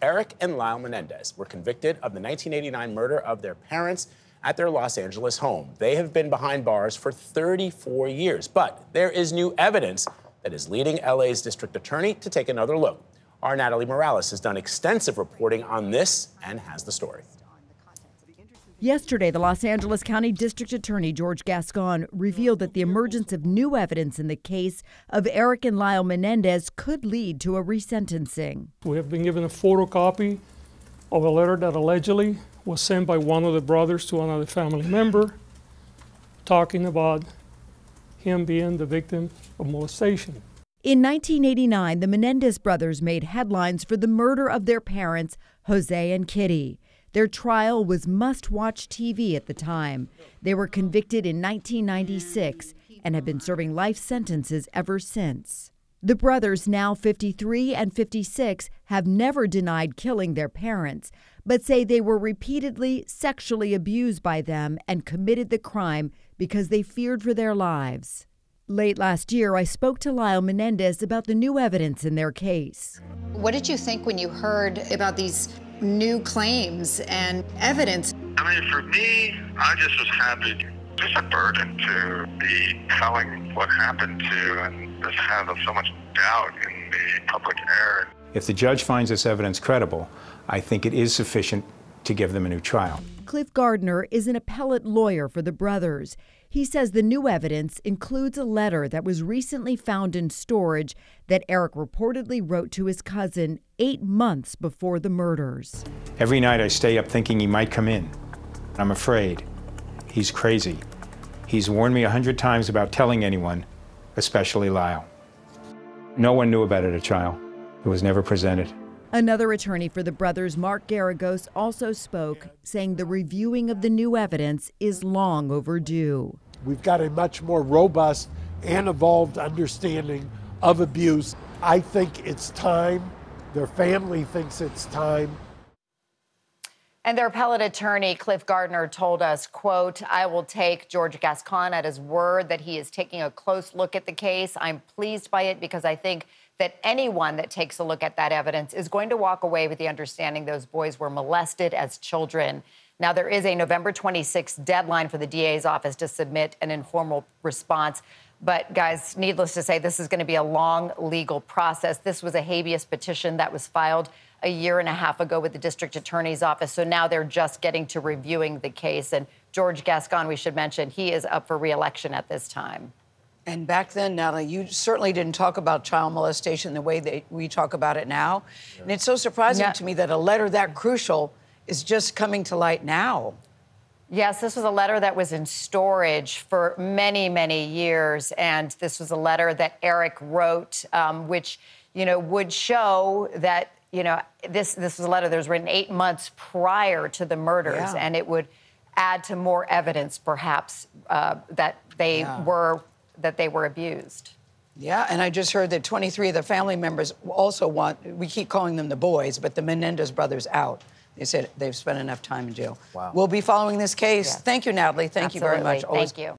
Erik and Lyle Menendez were convicted of the 1989 murder of their parents at their Los Angeles home. They have been behind bars for 34 years, but there is new evidence that is leading LA's district attorney to take another look. Our Natalie Morales has done extensive reporting on this and has the story. Yesterday, the Los Angeles County District Attorney George Gascon revealed that the emergence of new evidence in the case of Erik and Lyle Menendez could lead to a resentencing. We have been given a photocopy of a letter that allegedly was sent by one of the brothers to another family member talking about him being the victim of molestation. In 1989, the Menendez brothers made headlines for the murder of their parents, Jose and Kitty. Their trial was must watch TV at the time. They were convicted in 1996 and have been serving life sentences ever since. The brothers, now 53 and 56, have never denied killing their parents, but say they were repeatedly sexually abused by them and committed the crime because they feared for their lives. Late last year, I spoke to Lyle Menendez about the new evidence in their case. What did you think when you heard about these new claims and evidence? I mean, for me, I just was happy. Just a burden to be telling what happened to and just have so much doubt in the public air. If the judge finds this evidence credible, I think it is sufficient to give them a new trial. Cliff Gardner is an appellate lawyer for the brothers. He says the new evidence includes a letter that was recently found in storage that Erik reportedly wrote to his cousin eight months before the murders. Every night I stay up thinking he might come in. I'm afraid. He's crazy. He's warned me a hundred times about telling anyone, especially Lyle. No one knew about it at trial. It was never presented. Another attorney for the brothers, Mark Geragos, also spoke, saying the reviewing of the new evidence is long overdue. We've got a much more robust and evolved understanding of abuse. I think it's time. Their family thinks it's time. And their appellate attorney, Cliff Gardner, told us, quote, I will take George Gascon at his word that he is taking a close look at the case. I'm pleased by it because I think that anyone that takes a look at that evidence is going to walk away with the understanding those boys were molested as children. Now, there is a November 26th deadline for the DA's office to submit an informal response. But, guys, needless to say, this is going to be a long legal process. This was a habeas petition that was filed a year and a half ago with the district attorney's office. So now they're just getting to reviewing the case. And George Gascon, we should mention, he is up for reelection at this time. And back then, Natalie, you certainly didn't talk about child molestation the way that we talk about it now. Yeah. And it's so surprising yeah. to me that a letter that crucial is just coming to light now. Yes, this was a letter that was in storage for many, many years. And this was a letter that Erik wrote, um, which, you know, would show that, you know, this, this was a letter that was written eight months prior to the murders. Yeah. And it would add to more evidence, perhaps, uh, that they were that they were abused. Yeah, and I just heard that 23 of the family members also want, we keep calling them the boys, but the Menendez brothers out. They said they've spent enough time in jail. Wow. We'll be following this case. Thank you, Natalie. Thank Absolutely. you very much. Always Thank you.